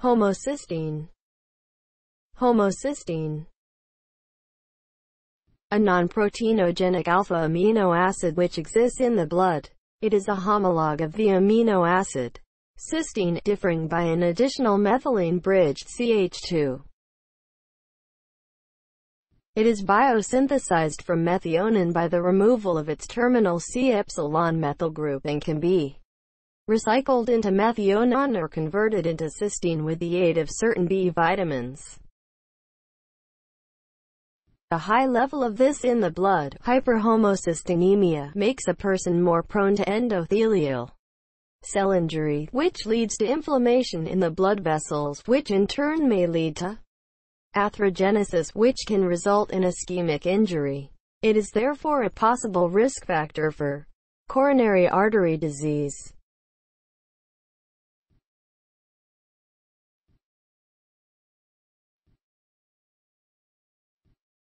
Homocysteine. Homocysteine. A non-proteinogenic alpha amino acid which exists in the blood. It is a homologue of the amino acid cysteine, differing by an additional methylene-bridged CH2. It is biosynthesized from methionine by the removal of its terminal C-epsilon methyl group and can be recycled into methionine or converted into cysteine with the aid of certain B vitamins. A high level of this in the blood, hyperhomocysteinemia, makes a person more prone to endothelial cell injury, which leads to inflammation in the blood vessels, which in turn may lead to atherogenesis, which can result in ischemic injury. It is therefore a possible risk factor for coronary artery disease.